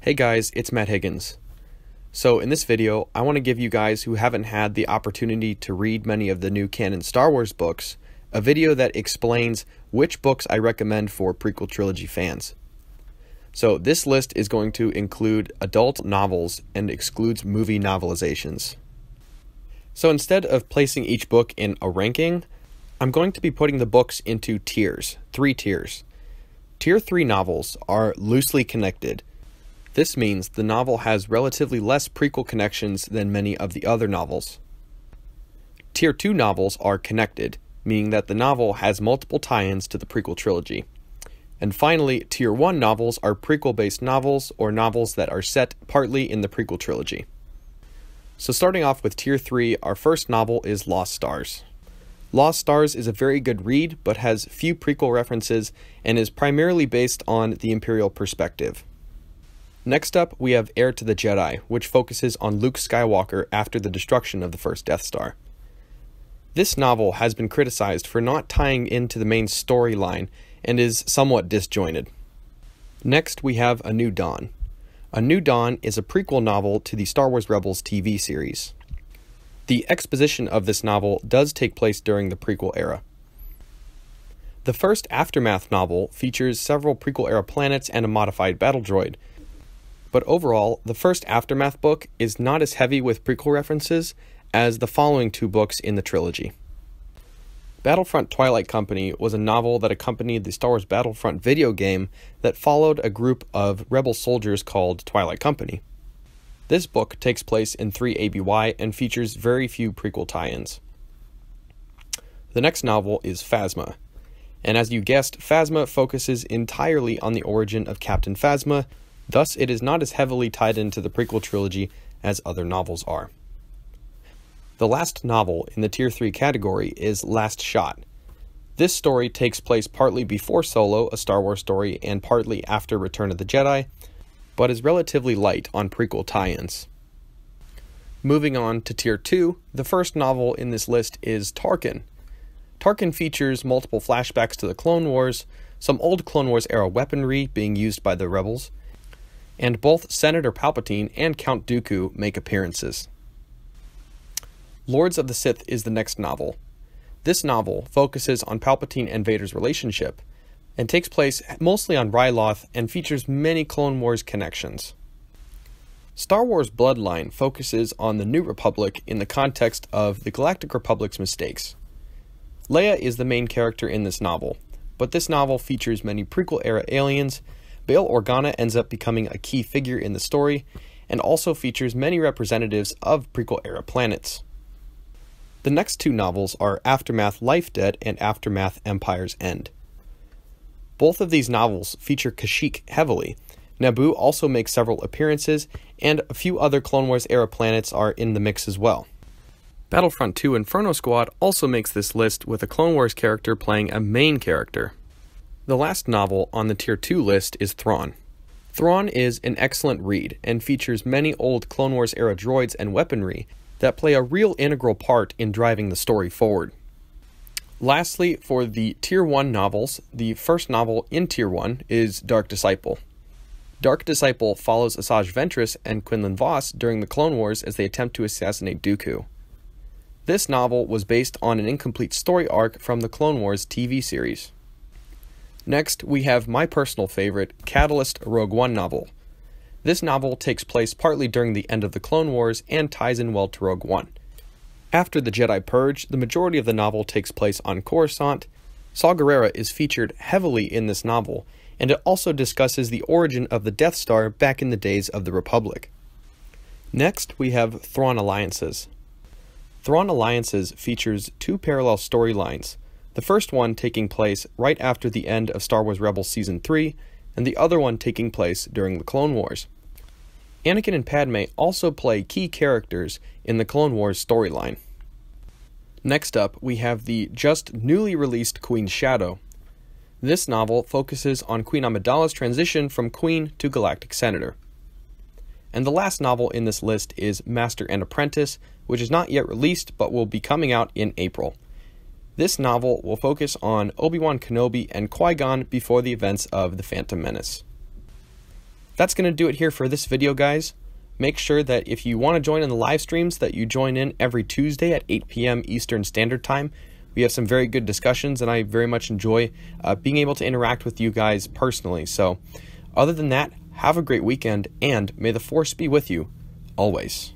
Hey guys, it's Matt Higgins. So, in this video, I want to give you guys who haven't had the opportunity to read many of the new canon Star Wars books a video that explains which books I recommend for prequel trilogy fans. So, this list is going to include adult novels and excludes movie novelizations. So, instead of placing each book in a ranking, I'm going to be putting the books into tiers, three tiers. Tier 3 novels are loosely connected. This means the novel has relatively less prequel connections than many of the other novels. Tier 2 novels are connected, meaning that the novel has multiple tie ins to the prequel trilogy. And finally, Tier 1 novels are prequel based novels or novels that are set partly in the prequel trilogy. So, starting off with Tier 3, our first novel is Lost Stars. Lost Stars is a very good read, but has few prequel references and is primarily based on the Imperial perspective. Next up, we have Heir to the Jedi, which focuses on Luke Skywalker after the destruction of the first Death Star. This novel has been criticized for not tying into the main storyline and is somewhat disjointed. Next, we have A New Dawn. A New Dawn is a prequel novel to the Star Wars Rebels TV series. The exposition of this novel does take place during the prequel era. The first Aftermath novel features several prequel era planets and a modified battle droid. But overall, the first Aftermath book is not as heavy with prequel references as the following two books in the trilogy. Battlefront Twilight Company was a novel that accompanied the Star Wars Battlefront video game that followed a group of rebel soldiers called Twilight Company. This book takes place in 3 ABY and features very few prequel tie ins. The next novel is Phasma, and as you guessed, Phasma focuses entirely on the origin of Captain Phasma, thus, it is not as heavily tied into the prequel trilogy as other novels are. The last novel in the Tier 3 category is Last Shot. This story takes place partly before Solo, a Star Wars story, and partly after Return of the Jedi, but is relatively light on prequel tie ins. Moving on to Tier 2, the first novel in this list is Tarkin. Tarkin features multiple flashbacks to the Clone Wars, some old Clone Wars era weaponry being used by the rebels, and both Senator Palpatine and Count Dooku make appearances. Lords of the Sith is the next novel. This novel focuses on Palpatine and Vader's relationship, and takes place mostly on Ryloth and features many Clone Wars connections. Star Wars Bloodline focuses on the New Republic in the context of the Galactic Republic's mistakes. Leia is the main character in this novel, but this novel features many prequel era aliens. Bail Organa ends up becoming a key figure in the story, and also features many representatives of prequel era planets. The next two novels are Aftermath Life Debt and Aftermath Empire's End. Both of these novels feature Kashyyyk heavily. Naboo also makes several appearances, and a few other Clone Wars era planets are in the mix as well. Battlefront 2 Inferno Squad also makes this list with a Clone Wars character playing a main character. The last novel on the Tier 2 list is Thrawn. Thrawn is an excellent read and features many old Clone Wars era droids and weaponry that play a real integral part in driving the story forward. Lastly, for the Tier 1 novels, the first novel in Tier 1 is Dark Disciple. Dark Disciple follows Asajj Ventress and Quinlan Vos during the Clone Wars as they attempt to assassinate Dooku. This novel was based on an incomplete story arc from the Clone Wars TV series. Next, we have my personal favorite, Catalyst Rogue One novel. This novel takes place partly during the end of the Clone Wars and ties in well to Rogue One. After the Jedi Purge, the majority of the novel takes place on Coruscant. Saw Gerrera is featured heavily in this novel, and it also discusses the origin of the Death Star back in the days of the Republic. Next, we have Thrawn Alliances. Thrawn Alliances features two parallel storylines, the first one taking place right after the end of Star Wars Rebels Season 3, and the other one taking place during the Clone Wars. Anakin and Padme also play key characters in the Clone Wars storyline. Next up, we have the just newly released Queen's Shadow. This novel focuses on Queen Amidala's transition from Queen to Galactic Senator. And the last novel in this list is Master and Apprentice, which is not yet released but will be coming out in April. This novel will focus on Obi Wan Kenobi and Qui Gon before the events of The Phantom Menace. that's going to do it here for this video, guys. Make sure that if you want to join in the live streams, that you join in every Tuesday at 8 p.m. Eastern Standard Time. We have some very good discussions, and I very much enjoy uh, being able to interact with you guys personally. So, other than that, have a great weekend, and may the force be with you always.